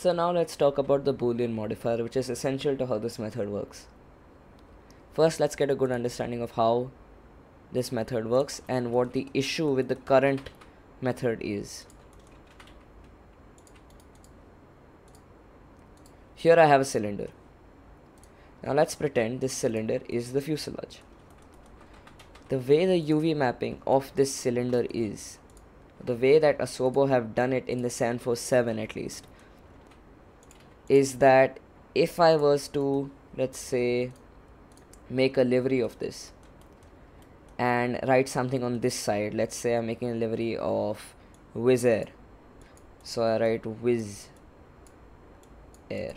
So now let's talk about the boolean modifier which is essential to how this method works. First let's get a good understanding of how this method works and what the issue with the current method is. Here I have a cylinder. Now let's pretend this cylinder is the fuselage. The way the UV mapping of this cylinder is, the way that Asobo have done it in the 747 at least, is that if I was to, let's say, make a livery of this and write something on this side, let's say I'm making a livery of Wizz Air. So I write Wizz Air.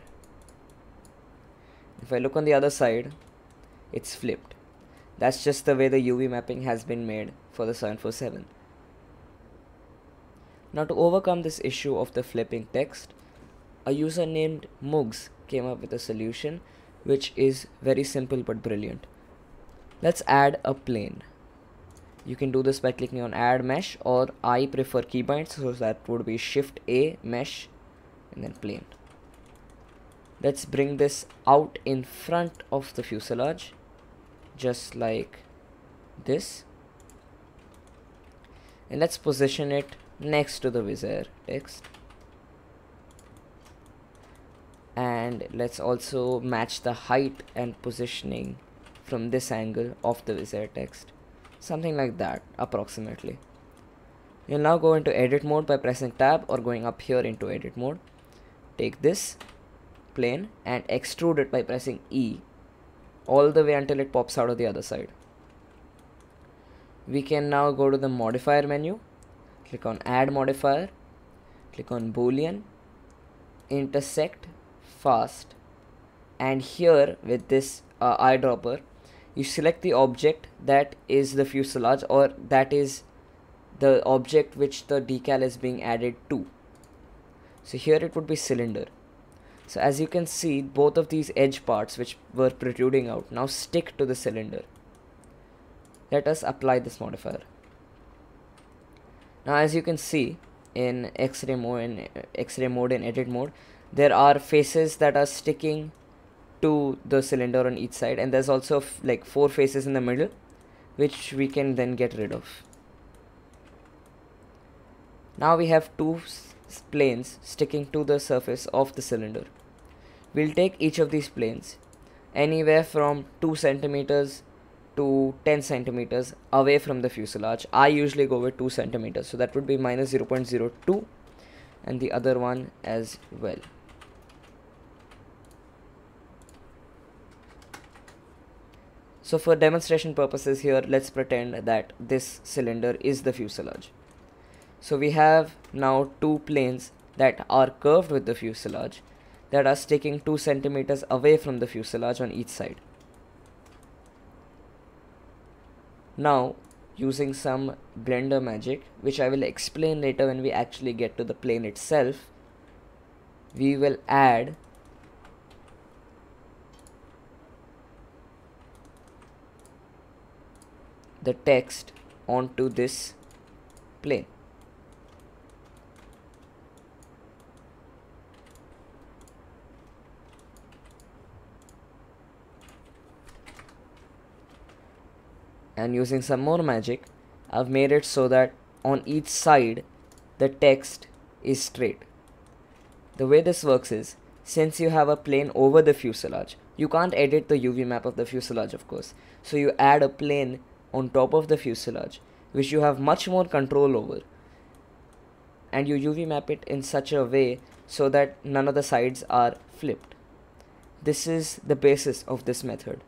If I look on the other side it's flipped. That's just the way the UV mapping has been made for the 747 now to overcome this issue of the flipping text a user named Mugs came up with a solution which is very simple but brilliant. Let's add a plane. You can do this by clicking on add mesh or I prefer keybinds so that would be shift A mesh and then plane. Let's bring this out in front of the fuselage just like this. And let's position it next to the Air text and let's also match the height and positioning from this angle of the Wizz Air text. Something like that approximately. You'll now go into edit mode by pressing tab or going up here into edit mode. Take this plane and extrude it by pressing E all the way until it pops out of the other side. We can now go to the modifier menu, click on add modifier, click on boolean, intersect fast and here with this uh, eyedropper you select the object that is the fuselage or that is the object which the decal is being added to. So here it would be cylinder so as you can see, both of these edge parts which were protruding out now stick to the cylinder. Let us apply this modifier. Now as you can see in X-ray mode in X-ray mode and edit mode, there are faces that are sticking to the cylinder on each side and there's also like four faces in the middle which we can then get rid of. Now we have two planes sticking to the surface of the cylinder. We'll take each of these planes anywhere from 2 centimeters to 10 centimeters away from the fuselage. I usually go with 2 centimeters, so that would be minus 0.02 and the other one as well. So for demonstration purposes here, let's pretend that this cylinder is the fuselage. So we have now two planes that are curved with the fuselage that are sticking 2 centimeters away from the fuselage on each side. Now using some blender magic which I will explain later when we actually get to the plane itself we will add the text onto this plane and using some more magic I've made it so that on each side the text is straight. The way this works is since you have a plane over the fuselage you can't edit the UV map of the fuselage of course so you add a plane on top of the fuselage which you have much more control over and you UV map it in such a way so that none of the sides are flipped. This is the basis of this method.